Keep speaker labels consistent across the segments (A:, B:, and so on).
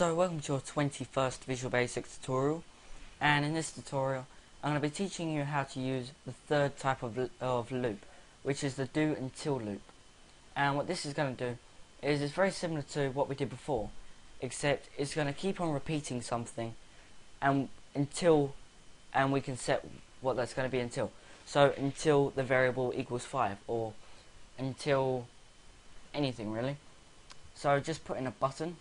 A: So welcome to your 21st Visual Basic tutorial. And in this tutorial I'm going to be teaching you how to use the third type of, of loop which is the do until loop. And what this is going to do is it's very similar to what we did before except it's going to keep on repeating something and until and we can set what that's going to be until. So until the variable equals 5 or until anything really. So just put in a button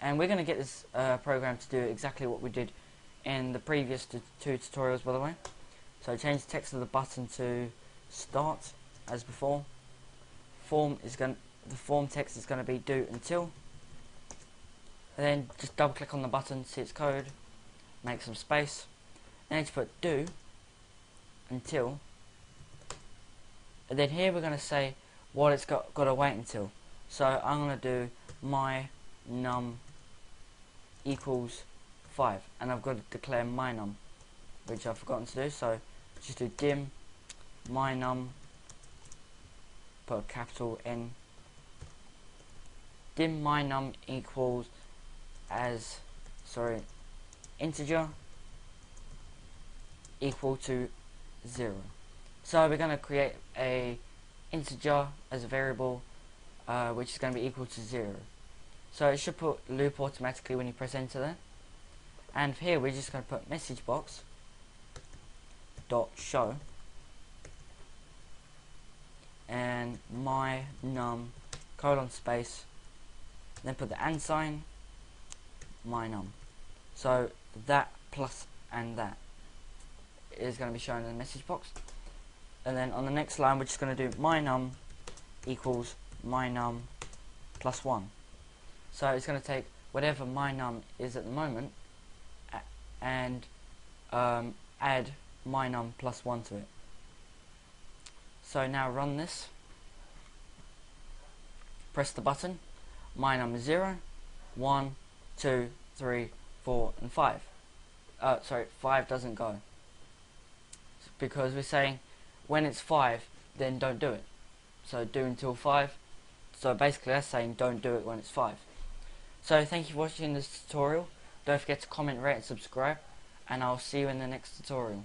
A: and we're going to get this uh, program to do exactly what we did in the previous two tutorials by the way. So change the text of the button to start as before. Form is going the form text is going to be do until. And then just double click on the button see its code make some space. And then to put do until. And then here we're going to say what it's got got to wait until. So I'm going to do my num equals 5 and I've got to declare my num which I've forgotten to do. So just do dim my num put a capital N. Dim my num equals as sorry integer equal to 0 so we're going to create a integer as a variable uh, which is going to be equal to 0 so it should put loop automatically when you press enter there. And here we're just going to put message box dot show and my num colon space then put the and sign my num. So that plus and that is going to be shown in the message box. And then on the next line we're just going to do my num equals my num plus 1 so it's going to take whatever my num is at the moment and um, add my num plus 1 to it. So now run this. Press the button. My num is 0, 1, 2, 3, 4 and 5. Uh, sorry, 5 doesn't go. Because we're saying when it's 5 then don't do it. So do until 5. So basically that's saying don't do it when it's 5. So thank you for watching this tutorial. Don't forget to comment, rate and subscribe. And I'll see you in the next tutorial.